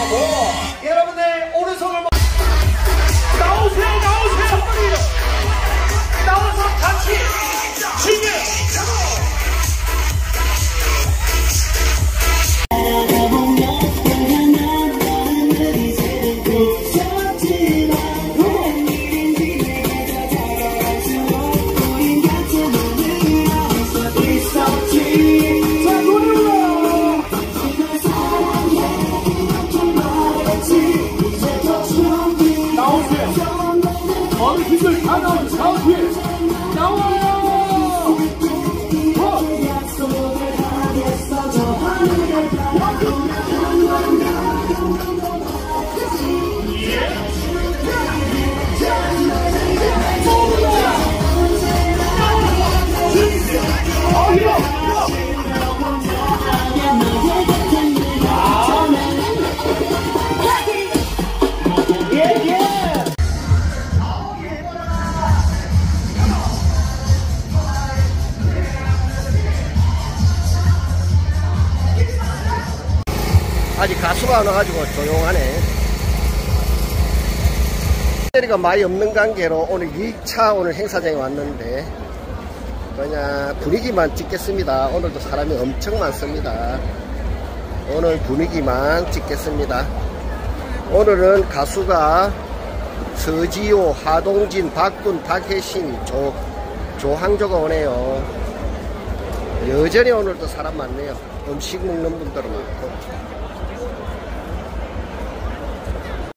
어, 여러분의 오른손을 뭐- 나오세요 나오세요. 나와서 같이 즐겨요 어르신들 다 나오세요. 나 아직 가수가 안 와가지고 조용하네. 배터리가 많이 없는 관계로 오늘 2차 오늘 행사장에 왔는데 그냥 분위기만 찍겠습니다. 오늘도 사람이 엄청 많습니다. 오늘 분위기만 찍겠습니다. 오늘은 가수가 서지호, 하동진, 박군, 박혜신, 조, 조항조가 오네요. 여전히 오늘도 사람 많네요. 음식 먹는 분들은 많고.